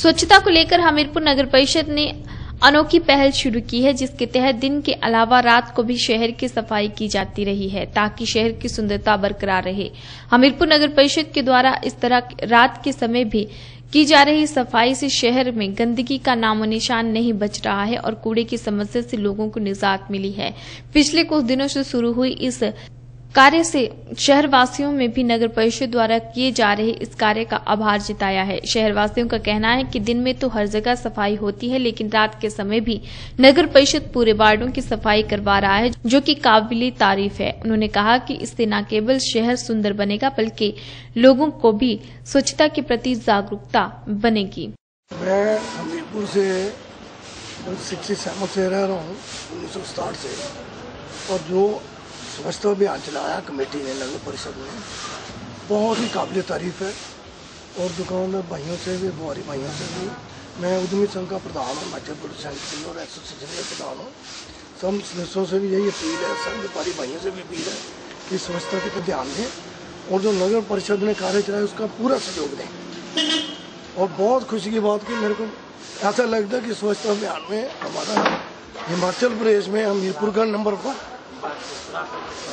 स्वच्छता को लेकर हमीरपुर नगर परिषद ने अनोखी पहल शुरू की है, जिसके तहत दिन के अलावा रात को भी शहर की सफ़ाई की जाती रही है, ताकि शहर की सुंदरता बरकरार रहे। हमीरपुर नगर परिषद के द्वारा इस तरह रात के समय भी की जा रही सफ़ाई से शहर में गंदगी का नामो निशान नहीं बच रहा है और कूड़े की समस्या से लोगों को निजात मिली है। पिछले कुछ दिनों से शुरू हुई इस कार्य से शहरवासियों में भी नगर परिषद द्वारा किए जा रहे इस कार्य का आभार जताया है। शहरवासियों का कहना है कि दिन में तो हर जगह सफ़ाई होती है, लेकिन रात के समय भी नगर परिषद पूरे वार्डों की सफ़ाई करवा रहा है, जो कि काबिल तारीफ़ है। उन्होंने कहा कि इससे न केवल शहर सुंदर बनेगा, बल्कि लोगों को भी स्वच्छता के प्रति जागरूकता बनेगी। और जो स्वच्छता अभियान चलाया कमेटी ने नगर परिषद ने बहुत ही काबिल तारीफ़ है। और दुकान में भाइयों से भी, बुआरी भाइयों से भी। मैं उद्यमी संघ का प्रधान हूँ, हिमाचल प्रदेश संघ और एसोसिएशन का प्रधान हूँ। सब सदस्यों से भी यही अपील है सब व्यापारी भाइयों से भी अपील है कि स्वच्छता के तो ध्यान दें। और जो नगर परिषद ने कार्य चलाया उसका पूरा सहयोग दें। और बहुत खुशी की बात की मेरे को ऐसा लगता है कि स्वच्छता अभियान में हमारा हिमाचल प्रदेश में हमीरपुर का नंबर पर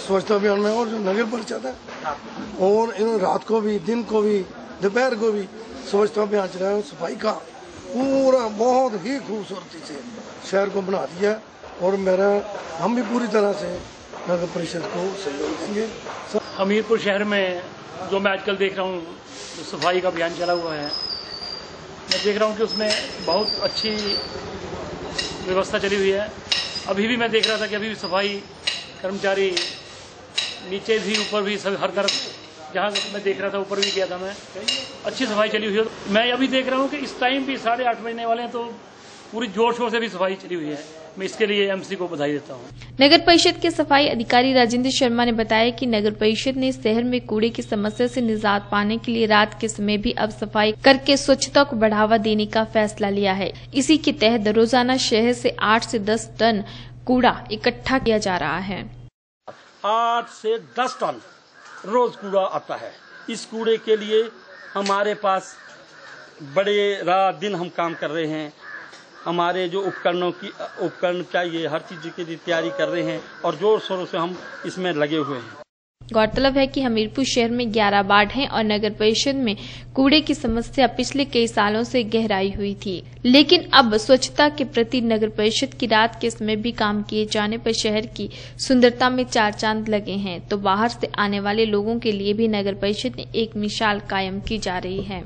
स्वच्छता अभियान में और जो नगर परिषद है और इन रात को भी, दिन को भी, दोपहर को भी स्वच्छता अभियान चलाया सफ़ाई का। पूरा बहुत ही खूबसूरती से शहर को बना दिया। और मेरा, हम भी पूरी तरह से नगर परिषद को सहयोग देंगे हमीरपुर शहर में जो मैं आजकल देख रहा हूँ सफ़ाई का अभियान चला हुआ है, मैं देख रहा हूँ कि उसमें बहुत अच्छी व्यवस्था चली हुई है। अभी भी मैं देख रहा था कि अभी भी सफ़ाई कर्मचारी नीचे भी, ऊपर भी सब हर तरफ़, जहाँ मैं देख रहा था, ऊपर भी गया था मैं। अच्छी सफ़ाई चली हुई है। मैं अभी देख रहा हूँ कि इस टाइम भी साढ़े आठ बजने वाले हैं तो पूरी ज़ोर शोर से भी सफ़ाई चली हुई है। मैं इसके लिए एमसी को बधाई देता हूँ। नगर परिषद के सफ़ाई अधिकारी राजेंद्र शर्मा ने बताया कि नगर परिषद ने शहर में कूड़े की समस्या से निजात पाने के लिए रात के समय भी अब सफ़ाई करके स्वच्छता को बढ़ावा देने का फैसला लिया है। इसी के तहत रोज़ाना शहर से आठ से दस टन कूड़ा इकट्ठा किया जा रहा है। आठ से दस टन रोज कूड़ा आता है। इस कूड़े के लिए हमारे पास बड़े रात दिन हम काम कर रहे हैं। हमारे जो उपकरणों की, उपकरण चाहिए, हर चीज़ की तैयारी कर रहे हैं और ज़ोर शोरों से हम इसमें लगे हुए हैं। गौरतलब है कि हमीरपुर शहर में 11 वार्ड हैं और नगर परिषद में कूड़े की समस्या पिछले कई सालों से गहराई हुई थी। लेकिन अब स्वच्छता के प्रति नगर परिषद की रात के समय भी काम किए जाने पर शहर की सुंदरता में चार चाँद लगे हैं तो बाहर से आने वाले लोगों के लिए भी नगर परिषद ने एक मिसाल कायम की जा रही है।